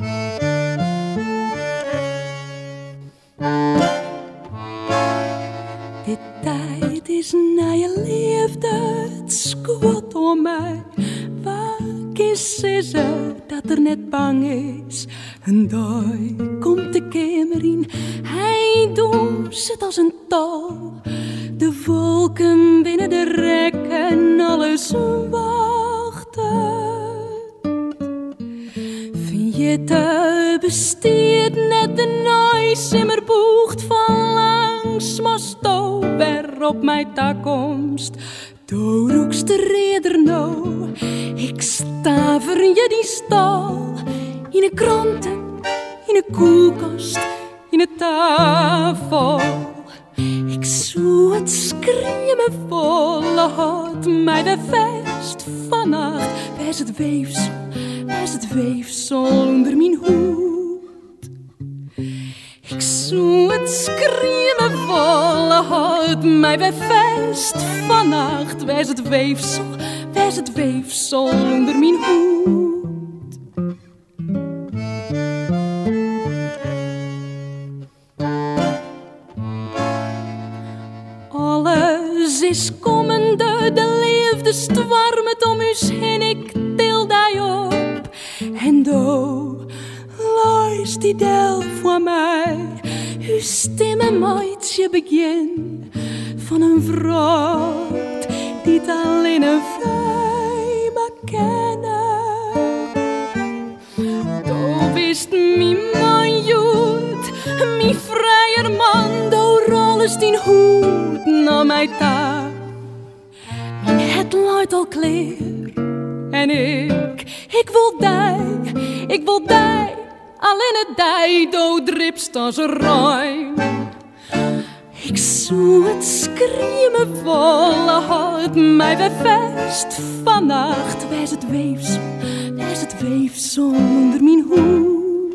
De tijd is naar je liefde, het squat om mij. Vaak is ze dat er net bang is. En dooi komt de kamer in, hij doet het als een tol. De wolken binnen de rekken, alles wachten. Je besteed net de nois in mijn boegt van langs, maar sto weer op mijn takkomst. Doorroekst de reder nou, ik sta voor je die stal. In een kranten, in een koelkast, in een tafel. Ik zoe het schreeuwen volle hart, mij de vest vannacht. Wijs het weefsel, wijs het weefsel onder mijn hoed. Ik zoe het schreeuwen volle hart, mij bij vest vannacht. Wijs het weefsel, wijs het weefsel onder mijn hoed. Alles is komende, de liefde stwarmet om u del voor mij, uw stem maakt je begin van een vrouw die alleen een wij maar kennen. Do wist mi man joet, mi vrijer man, do rolles die hoed naar mij ta. Mijn het luidt al clear en ik, ik wil die, ik wil die, alleen het die, do dripst als ruim. Ik zoe het schreeuwen volle hart, mij bij vest vannacht. Wijs het weefsel, wijs het weefsel onder mijn hoed.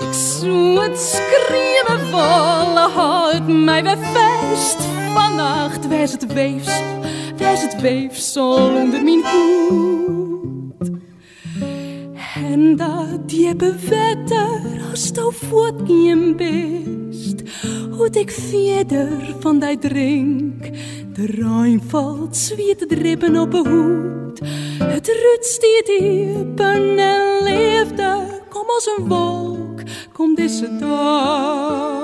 Ik zoe het schreeuwen volle hart, mij bij vest vannacht. Wijs het weefsel, wijs het weefsel onder mijn hoed. En dat je bewetter als je voortgaan bist, hoe ik verder van die drink. De ruim valt, zwiet drippen op een hoed. Het rutst die diepen en leefde, kom als een wolk, kom deze dag.